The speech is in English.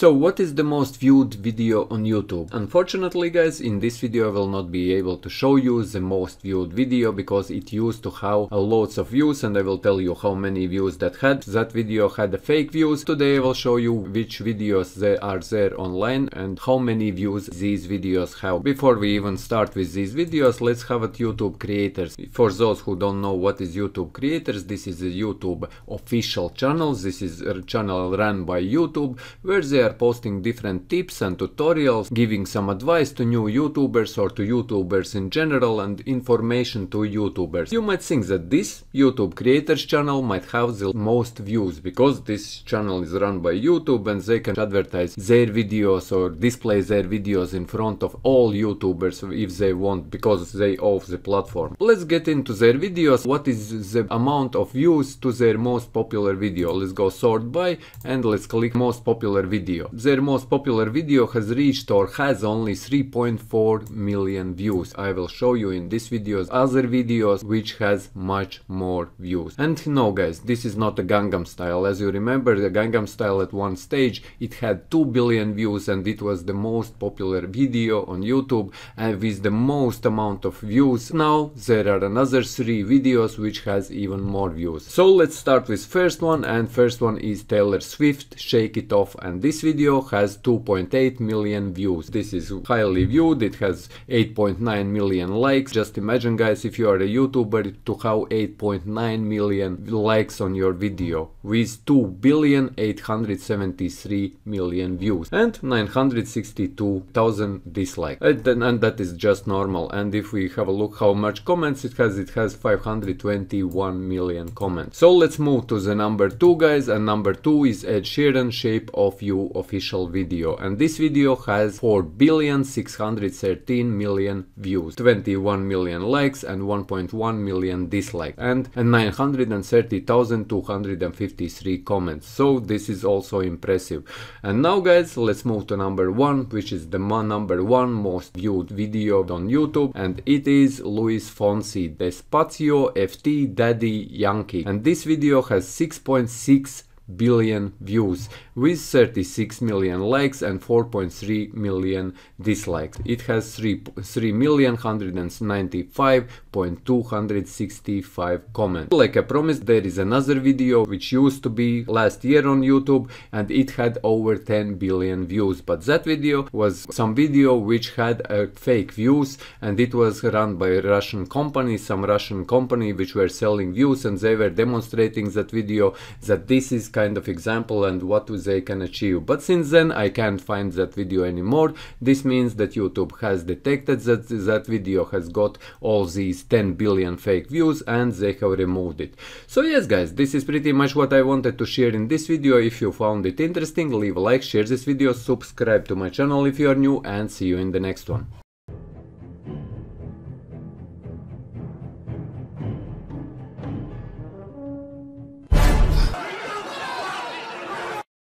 So what is the most viewed video on YouTube? Unfortunately guys, in this video I will not be able to show you the most viewed video because it used to have loads of views and I will tell you how many views that had. That video had fake views. Today I will show you which videos there are there online and how many views these videos have. Before we even start with these videos, let's have at YouTube creators. For those who don't know what is YouTube creators, this is a YouTube official channel. This is a channel run by YouTube where they posting different tips and tutorials, giving some advice to new YouTubers or to YouTubers in general and information to YouTubers. You might think that this YouTube creators channel might have the most views because this channel is run by YouTube and they can advertise their videos or display their videos in front of all YouTubers if they want because they own the platform. Let's get into their videos. What is the amount of views to their most popular video? Let's go sort by and let's click most popular video. Their most popular video has reached or has only 3.4 million views. I will show you in this video other videos which has much more views. And no guys, this is not a Gangnam Style. As you remember, the Gangnam Style at one stage it had 2 billion views and it was the most popular video on YouTube and with the most amount of views. Now there are another 3 videos which has even more views. So let's start with first one and first one is Taylor Swift Shake It Off and this video has 2.8 million views. This is highly viewed, it has 8.9 million likes. Just imagine guys if you are a YouTuber to have 8.9 million likes on your video with 2 billion 873 million views and 962,000 dislikes. And, and that is just normal. And if we have a look how much comments it has, it has 521 million comments. So let's move to the number 2 guys and number 2 is Ed Sheeran Shape of You official video and this video has 4 billion 613 million views, 21 million likes and 1.1 million dislikes and 930,253 comments. So this is also impressive. And now guys, let's move to number 1 which is the number 1 most viewed video on YouTube and it is Luis Fonsi Despacito FT Daddy Yankee and this video has 6.6 billion views with 36 million likes and 4.3 million dislikes. It has 3, 3 million 195.265 comments. Like I promised there is another video which used to be last year on YouTube and it had over 10 billion views but that video was some video which had uh, fake views and it was run by a Russian company, some Russian company which were selling views and they were demonstrating that video that this is kind of example and what they can achieve. But since then I can't find that video anymore. This means that YouTube has detected that that video has got all these 10 billion fake views and they have removed it. So yes guys, this is pretty much what I wanted to share in this video. If you found it interesting, leave a like, share this video, subscribe to my channel if you are new and see you in the next one.